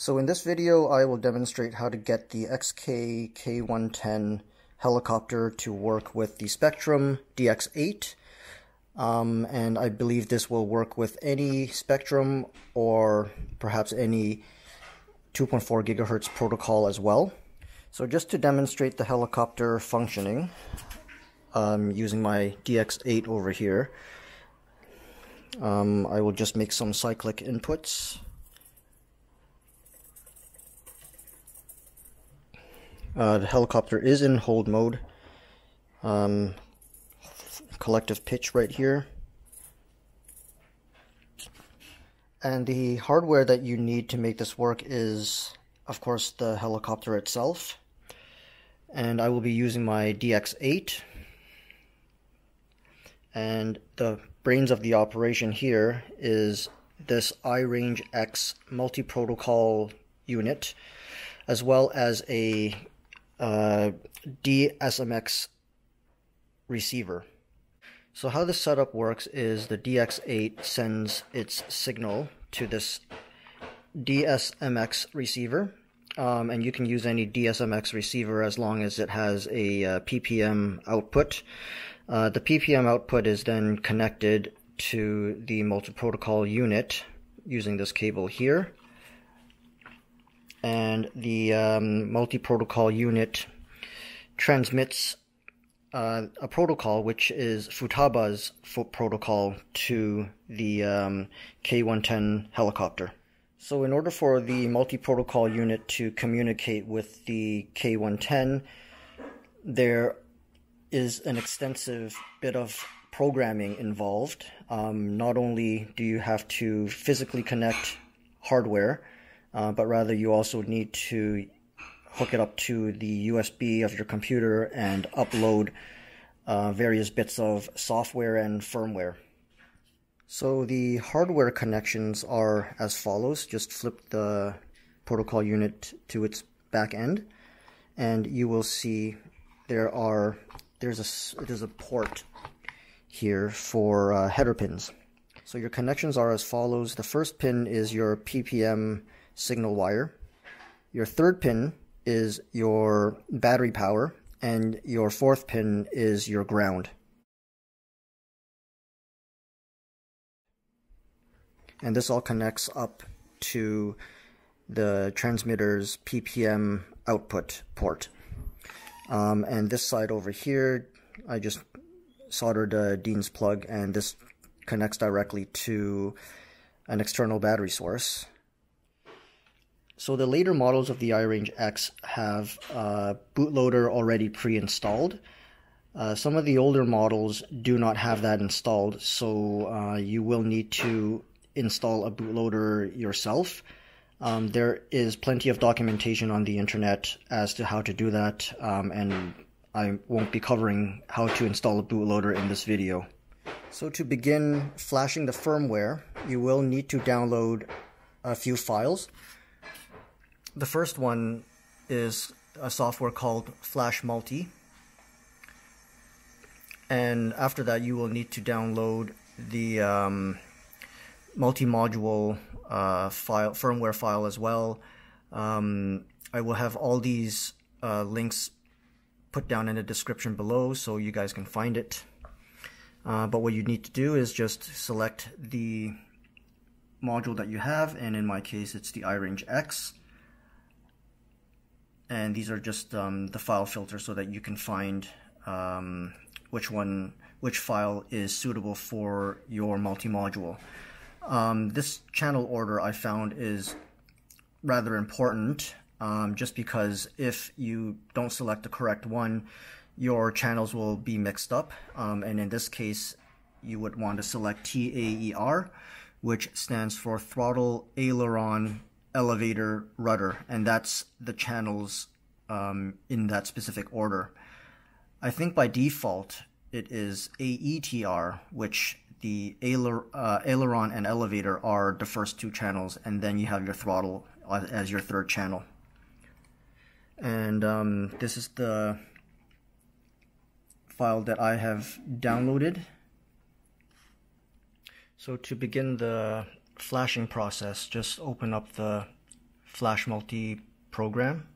So in this video I will demonstrate how to get the XK K110 helicopter to work with the Spektrum DX8 um, and I believe this will work with any Spektrum or perhaps any 2.4 gigahertz protocol as well. So just to demonstrate the helicopter functioning um, using my DX8 over here um, I will just make some cyclic inputs Uh, the helicopter is in hold mode. Um, collective pitch right here. And the hardware that you need to make this work is, of course, the helicopter itself. And I will be using my DX8. And the brains of the operation here is this iRange X multi-protocol unit, as well as a uh, DSMX receiver. So how this setup works is the DX8 sends its signal to this DSMX receiver. Um, and you can use any DSMX receiver as long as it has a uh, PPM output. Uh, the PPM output is then connected to the multi-protocol unit using this cable here and the um, multi-protocol unit transmits uh, a protocol which is Futaba's protocol to the um, K110 helicopter. So in order for the multi-protocol unit to communicate with the K110, there is an extensive bit of programming involved. Um, not only do you have to physically connect hardware, uh, but rather you also need to hook it up to the USB of your computer and upload uh, various bits of software and firmware. So the hardware connections are as follows. Just flip the protocol unit to its back end and you will see there are there's a there's a port here for uh, header pins. So your connections are as follows. The first pin is your PPM signal wire. Your third pin is your battery power, and your fourth pin is your ground. And this all connects up to the transmitter's PPM output port. Um, and this side over here, I just soldered a Dean's plug, and this connects directly to an external battery source. So the later models of the iRangeX have bootloader already pre-installed. Uh, some of the older models do not have that installed, so uh, you will need to install a bootloader yourself. Um, there is plenty of documentation on the internet as to how to do that, um, and I won't be covering how to install a bootloader in this video. So to begin flashing the firmware, you will need to download a few files. The first one is a software called Flash Multi. And after that, you will need to download the um, multi-module uh, file, firmware file as well. Um, I will have all these uh, links put down in the description below so you guys can find it. Uh, but what you need to do is just select the module that you have, and in my case, it's the iRangeX and these are just um, the file filter so that you can find um, which one which file is suitable for your multi-module. Um, this channel order I found is rather important um, just because if you don't select the correct one your channels will be mixed up um, and in this case you would want to select TAER which stands for throttle aileron elevator rudder, and that's the channels um, in that specific order. I think by default it is AETR, which the ailer, uh, aileron and elevator are the first two channels, and then you have your throttle as your third channel. And um, this is the file that I have downloaded. So to begin the flashing process, just open up the Flash Multi program.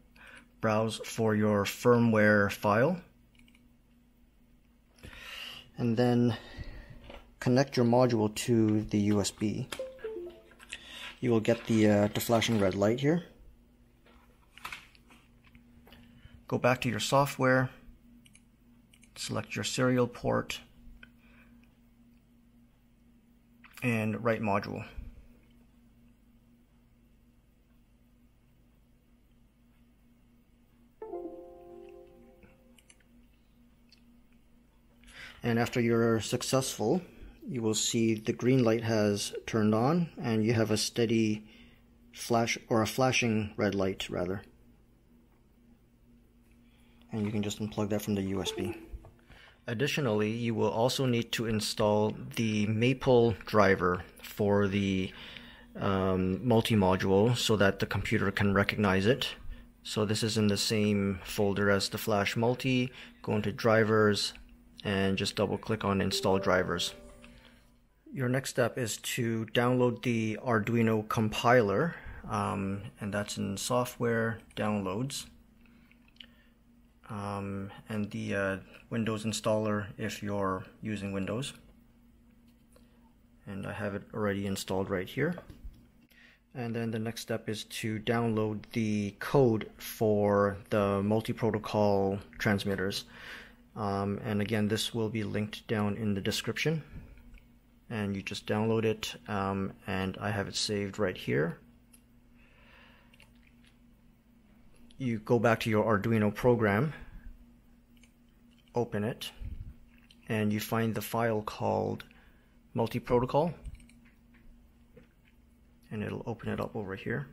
Browse for your firmware file. And then connect your module to the USB. You will get the, uh, the flashing red light here. Go back to your software, select your serial port, and write module. And after you're successful, you will see the green light has turned on and you have a steady flash or a flashing red light rather. And you can just unplug that from the USB. Additionally, you will also need to install the Maple driver for the um, multi-module so that the computer can recognize it. So this is in the same folder as the Flash Multi. Go into drivers, and just double click on install drivers. Your next step is to download the Arduino compiler um, and that's in software downloads. Um, and the uh, Windows installer if you're using Windows. And I have it already installed right here. And then the next step is to download the code for the multi-protocol transmitters um, and again, this will be linked down in the description. And you just download it, um, and I have it saved right here. You go back to your Arduino program, open it, and you find the file called multi-protocol. And it'll open it up over here.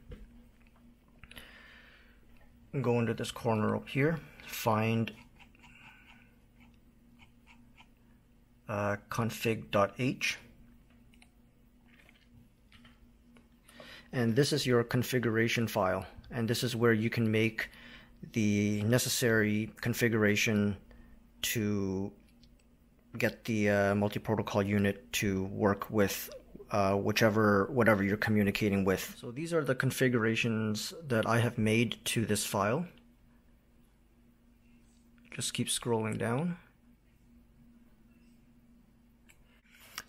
Go into this corner up here, find uh, config.h. And this is your configuration file. And this is where you can make the necessary configuration to get the uh, multi-protocol unit to work with uh, whichever whatever you're communicating with. So these are the configurations that I have made to this file. Just keep scrolling down.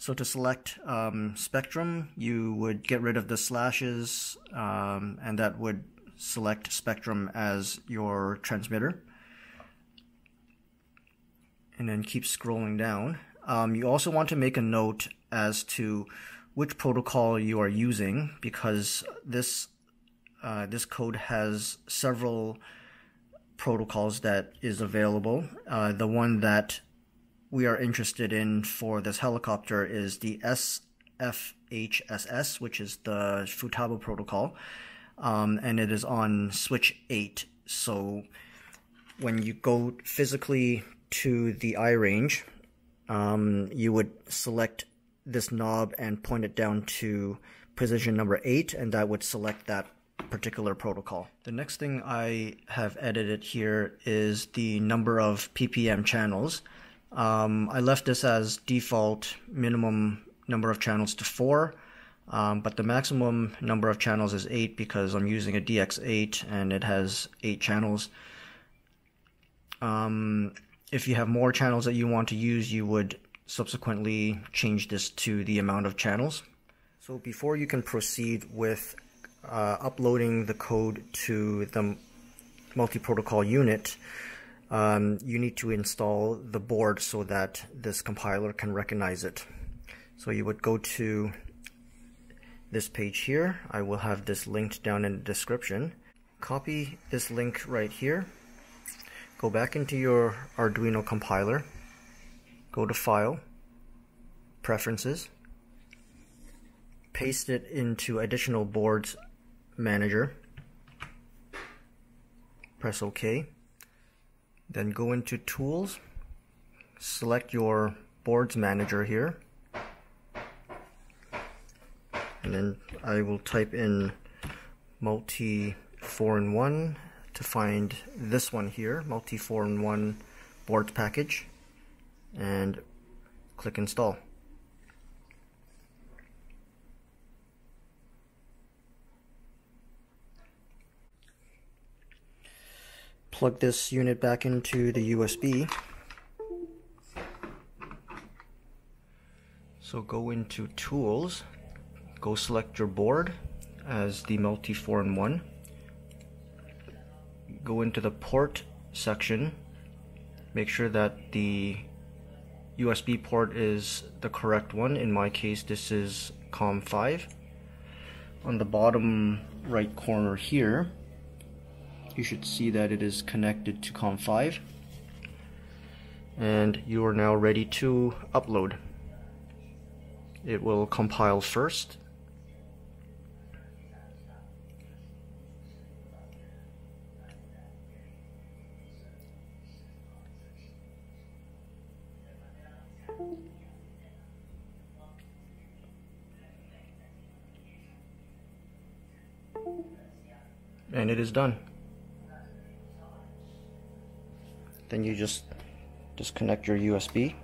So to select um, spektrum, you would get rid of the slashes, um, and that would select spektrum as your transmitter. And then keep scrolling down. Um, you also want to make a note as to which protocol you are using because this uh, this code has several protocols that is available. Uh, the one that we are interested in for this helicopter is the SFHSS, which is the Futaba protocol, um, and it is on switch 8. So when you go physically to the iRange, um, you would select this knob and point it down to position number 8, and that would select that particular protocol. The next thing I have edited here is the number of PPM channels. Um, I left this as default minimum number of channels to 4, um, but the maximum number of channels is 8 because I'm using a DX8 and it has 8 channels. Um, if you have more channels that you want to use, you would subsequently change this to the amount of channels. So before you can proceed with uh, uploading the code to the multi-protocol unit, um, you need to install the board so that this compiler can recognize it. So you would go to this page here. I will have this linked down in the description. Copy this link right here. Go back into your Arduino compiler. Go to File, Preferences. Paste it into Additional Boards Manager. Press OK. Then go into Tools, select your boards manager here, and then I will type in multi 4 in 1 to find this one here, multi 4 in 1 boards package, and click install. Plug this unit back into the USB. So go into Tools, go select your board as the Multi 4-in-1. Go into the port section, make sure that the USB port is the correct one. In my case, this is COM5. On the bottom right corner here, you should see that it is connected to COM5. And you are now ready to upload. It will compile first. and it is done. Then you just disconnect your USB.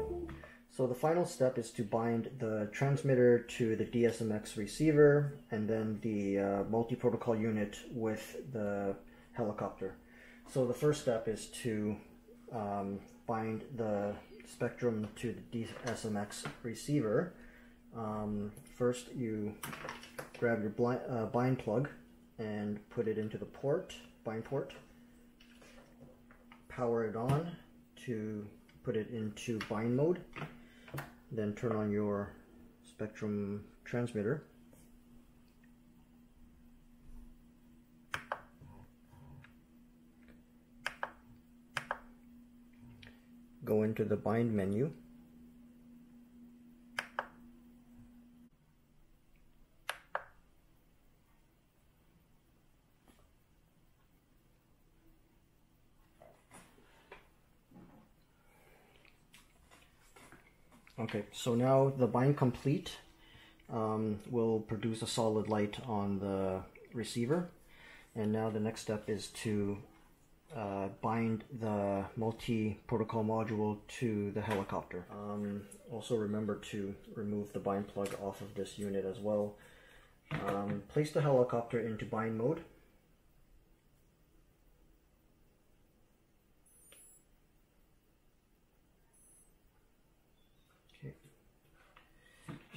So the final step is to bind the transmitter to the DSMX receiver and then the uh, multi-protocol unit with the helicopter. So the first step is to um, bind the spektrum to the DSMX receiver. Um, first you grab your blind, uh, bind plug and put it into the port, bind port. Power it on to put it into bind mode. Then turn on your Spektrum transmitter. Go into the bind menu Okay, so now the bind complete um, will produce a solid light on the receiver. And now the next step is to uh, bind the multi-protocol module to the helicopter. Um, also remember to remove the bind plug off of this unit as well. Um, place the helicopter into bind mode.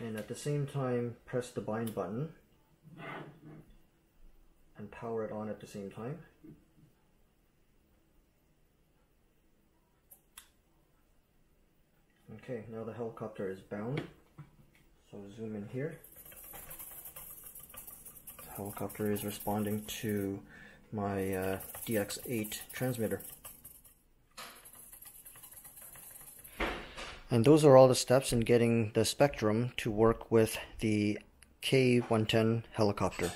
And at the same time press the bind button and power it on at the same time. Okay, now the helicopter is bound. So zoom in here. The helicopter is responding to my uh, DX8 transmitter. And those are all the steps in getting the Spektrum to work with the K-110 helicopter.